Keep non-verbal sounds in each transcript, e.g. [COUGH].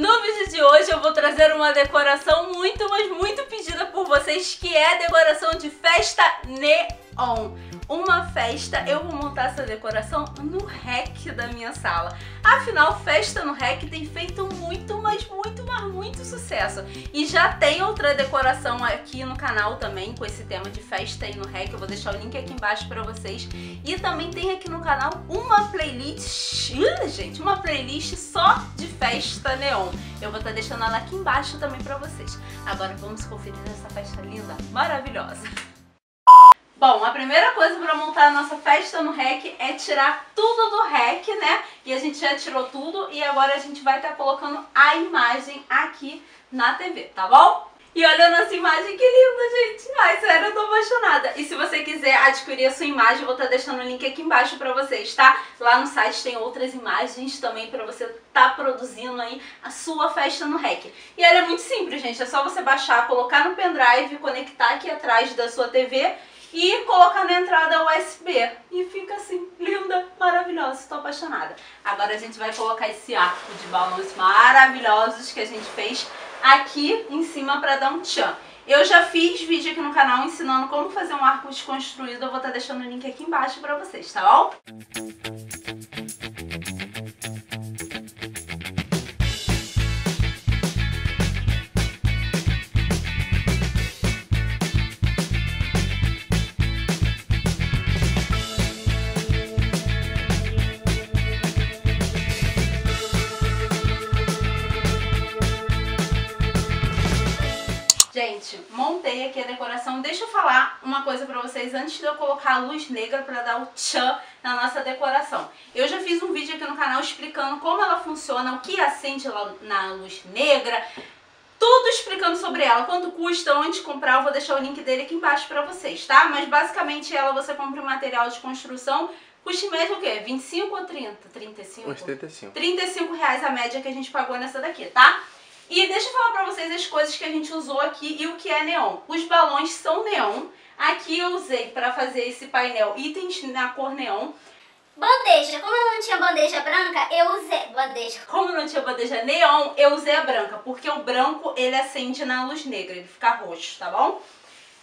No vídeo de hoje eu vou trazer uma decoração muito, mas muito pedida por vocês, que é a decoração de festa neon uma festa, eu vou montar essa decoração no REC da minha sala. Afinal, festa no REC tem feito muito, mas muito, mas muito sucesso. E já tem outra decoração aqui no canal também, com esse tema de festa aí no REC, eu vou deixar o link aqui embaixo pra vocês. E também tem aqui no canal uma playlist, gente, uma playlist só de festa neon. Eu vou estar tá deixando ela aqui embaixo também pra vocês. Agora vamos conferir essa festa linda, maravilhosa. Bom, a primeira coisa para montar a nossa festa no REC é tirar tudo do REC, né? E a gente já tirou tudo e agora a gente vai estar tá colocando a imagem aqui na TV, tá bom? E olha a nossa imagem, que linda, gente! Ai, sério, eu tô apaixonada. E se você quiser adquirir a sua imagem, vou estar tá deixando o link aqui embaixo pra vocês, tá? Lá no site tem outras imagens também pra você tá produzindo aí a sua festa no REC. E ela é muito simples, gente. É só você baixar, colocar no pendrive, conectar aqui atrás da sua TV e colocar na entrada USB. E fica assim, linda, maravilhosa, estou apaixonada. Agora a gente vai colocar esse arco de balões maravilhosos que a gente fez aqui em cima para dar um tchan. Eu já fiz vídeo aqui no canal ensinando como fazer um arco desconstruído, eu vou estar tá deixando o link aqui embaixo para vocês, tá bom? Gente, montei aqui a decoração. Deixa eu falar uma coisa pra vocês antes de eu colocar a luz negra pra dar o tchan na nossa decoração. Eu já fiz um vídeo aqui no canal explicando como ela funciona, o que acende na luz negra, tudo explicando sobre ela, quanto custa, onde comprar, eu vou deixar o link dele aqui embaixo pra vocês, tá? Mas basicamente ela você compra um material de construção, custa em média o quê? 25 ou 30? 35? Uns 35. 35 reais a média que a gente pagou nessa daqui, tá? E deixa eu falar pra vocês as coisas que a gente usou aqui e o que é neon. Os balões são neon. Aqui eu usei para fazer esse painel itens na cor neon. Bandeja. Como eu não tinha bandeja branca, eu usei bandeja. Como não tinha bandeja neon, eu usei a branca, porque o branco ele acende na luz negra, ele fica roxo, tá bom?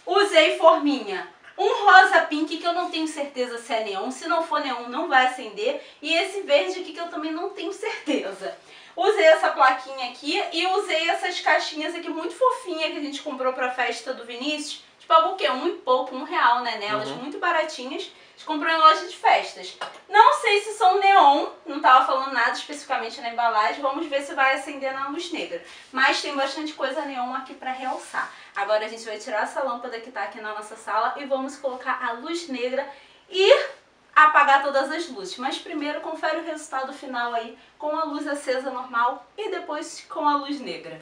Usei forminha. Um rosa pink que eu não tenho certeza se é neon, se não for neon não vai acender. E esse verde aqui que eu também não tenho certeza. Usei essa plaquinha aqui e usei essas caixinhas aqui muito fofinhas que a gente comprou pra festa do Vinícius. Tipo, algo o quê? Um e pouco, um real, né? Nelas, uhum. muito baratinhas. A gente comprou em loja de festas. Não sei se são neon, não tava falando nada especificamente na embalagem. Vamos ver se vai acender na luz negra. Mas tem bastante coisa neon aqui pra realçar. Agora a gente vai tirar essa lâmpada que tá aqui na nossa sala e vamos colocar a luz negra e apagar todas as luzes. Mas primeiro confere o resultado final aí com a luz acesa normal e depois com a luz negra.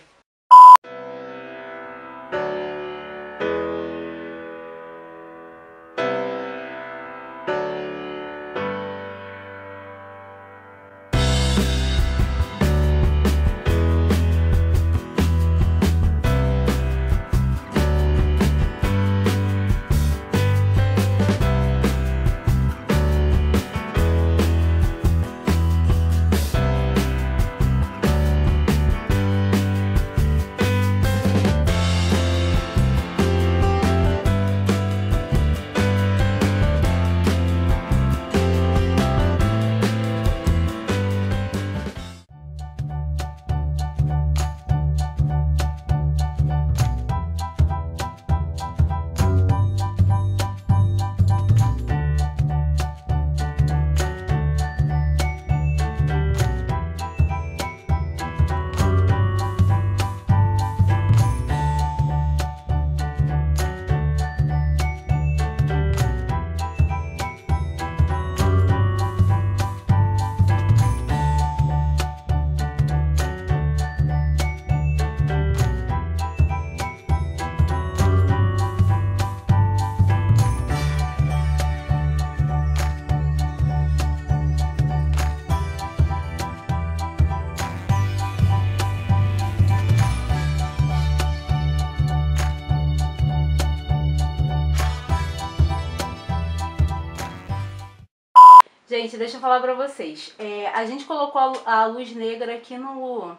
Gente, deixa eu falar pra vocês. É, a gente colocou a, luz negra aqui no,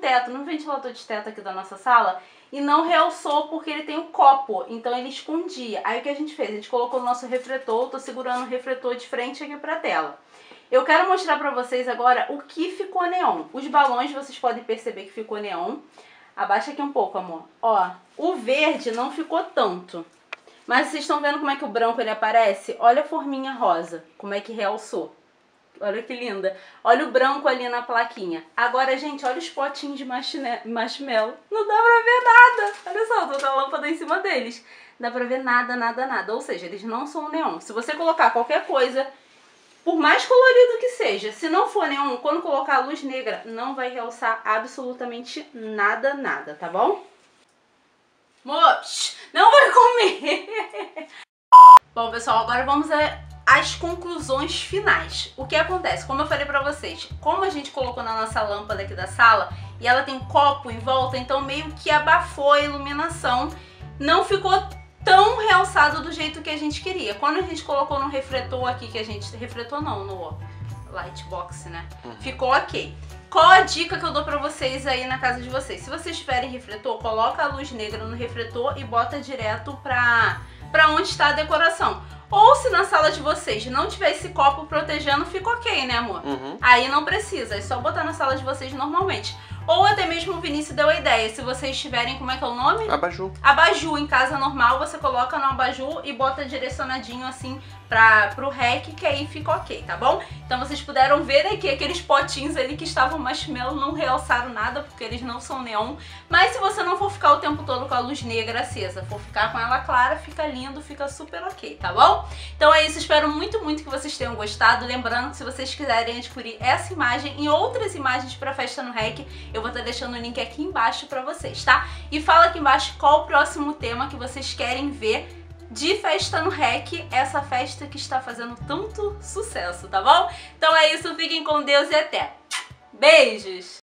teto, no ventilador de teto aqui da nossa sala e não realçou porque ele tem o um copo, então ele escondia. Aí o que a gente fez? A gente colocou o nosso refletor, tô segurando o refletor de frente aqui pra tela. Eu quero mostrar pra vocês agora o que ficou neon. Os balões vocês podem perceber que ficou neon. Abaixa aqui um pouco, amor. Ó, o verde não ficou tanto. Mas vocês estão vendo como é que o branco ele aparece? Olha a forminha rosa, como é que realçou. Olha que linda. Olha o branco ali na plaquinha. Agora, gente, olha os potinhos de marshmallow. Não dá pra ver nada. Olha só, com a lâmpada em cima deles. Não dá pra ver nada, nada, nada. Ou seja, eles não são neon. Se você colocar qualquer coisa, por mais colorido que seja, se não for neon, quando colocar a luz negra, não vai realçar absolutamente nada, nada, tá bom? Mops, não vai comer! [LAUGHS] Bom, pessoal, agora vamos às conclusões finais. O que acontece? Como eu falei pra vocês, como a gente colocou na nossa lâmpada aqui da sala e ela tem um copo em volta, então meio que abafou a iluminação, não ficou tão realçado do jeito que a gente queria. Quando a gente colocou no refletor aqui, que a gente... Refletor não, no lightbox, né? Uhum. Ficou ok. Qual a dica que eu dou pra vocês aí na casa de vocês? Se vocês tiverem refletor, coloca a luz negra no refletor e bota direto pra, pra onde está a decoração. Ou se na sala de vocês não tiver esse copo protegendo, fica ok, né amor? Uhum. Aí não precisa, é só botar na sala de vocês normalmente. Ou até mesmo o Vinícius deu a ideia, se vocês tiverem, como é que é o nome? Abajur. Abajur em casa normal, você coloca no abajur e bota direcionadinho assim pra, pro rec, que aí fica ok, tá bom? Então vocês puderam ver aqui aqueles potinhos ali que estavam marshmallow não realçaram nada, porque eles não são neon. Mas se você não for ficar o tempo todo com a luz negra acesa, for ficar com ela clara, fica lindo, fica super ok, tá bom? Então é isso, espero muito, muito que vocês tenham gostado. Lembrando que se vocês quiserem adquirir essa imagem e outras imagens pra festa no rec, eu vou estar deixando o link aqui embaixo pra vocês, tá? E fala aqui embaixo qual o próximo tema que vocês querem ver de Festa no REC, essa festa que está fazendo tanto sucesso, tá bom? Então é isso, fiquem com Deus e até! Beijos!